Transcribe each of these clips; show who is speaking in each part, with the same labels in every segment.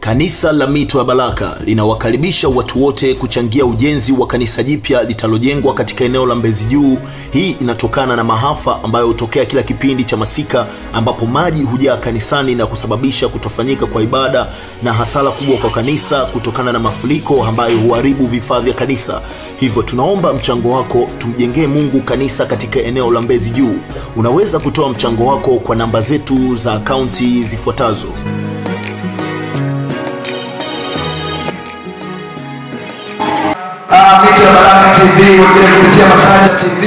Speaker 1: Kanisa la Mito ya Baraka linawakaribisha watu wote kuchangia ujenzi wa kanisa jipya litalojengwa katika eneo la Mbezi Juu. Hii inatokana na mahafa ambayo hutokea kila kipindi cha masika, ambapo maji hujaa kanisani na kusababisha kutofanyika kwa ibada na hasara kubwa kwa kanisa kutokana na mafuriko ambayo huharibu vifaa vya kanisa. Hivyo tunaomba mchango wako tumjengee Mungu kanisa katika eneo la Mbezi Juu. Unaweza kutoa mchango wako kwa namba zetu za akaunti zifuatazo.
Speaker 2: Baraka TV wengine kupitia Masanja TV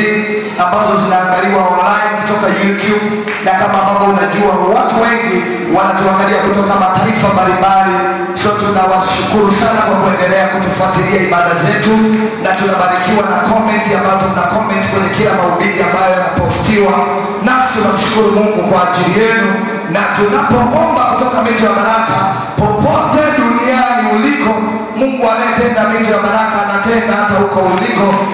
Speaker 2: ambazo zinaangaliwa online kutoka YouTube, na kama ambavyo unajua watu wengi wanatuangalia kutoka mataifa mbalimbali. So tunawashukuru sana kwa kuendelea kutufuatilia ibada zetu, na tunabarikiwa na comment ambazo mna comment kwenye kila mahubiri ambayo yanapostiwa, nasi tunamshukuru Mungu kwa ajili yenu, na tunapoomba kutoka Mito ya Baraka popote Mungu anayetenda mito ya baraka anatenda hata huko uliko.